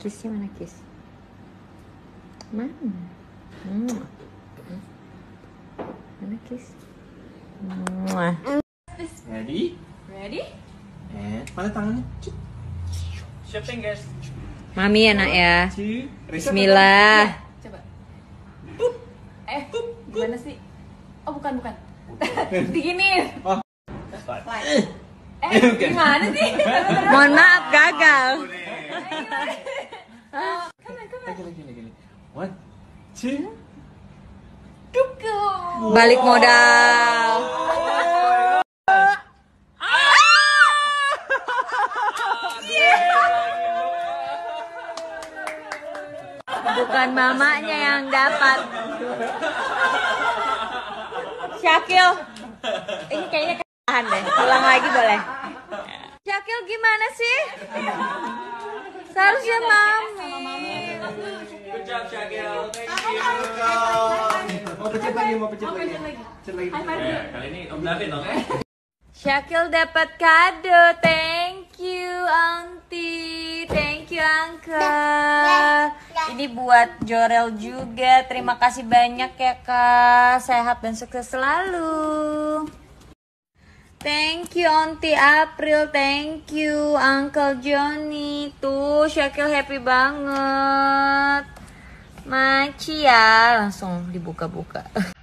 Kissnya mana kiss? Mana? Mana kiss? Mua. Ready? Ready? And mana tangannya? Show fingers. Mami anak ya. Bismillah. Coba. Eh, gimana sih? Oh, bukan, bukan. Digini. That's fine. Eh, gimana sih? Mohon maaf gagal. Lagi lagi lagi. lagi. One, two. Duku. Balik modal. Bukan mamanya yang dapat. Syakil. Ini kayaknya deh. Ulang lagi boleh. Syakil gimana sih? Seharusnya mami. Good job, Shagil. Thank you. Mau pecet lagi, mau pecet lagi. Pecet lagi. Ya, kali ini Om David, oke? Syakil dapat kado. Thank you, Auntie. Thank you, Uncle. Ini buat Jorel juga. Terima kasih banyak ya, Kak. Sehat dan sukses selalu. Thank you, Auntie April. Thank you, Uncle Johnny. Tuh, Syakil happy banget. Maci ya. Langsung dibuka-buka.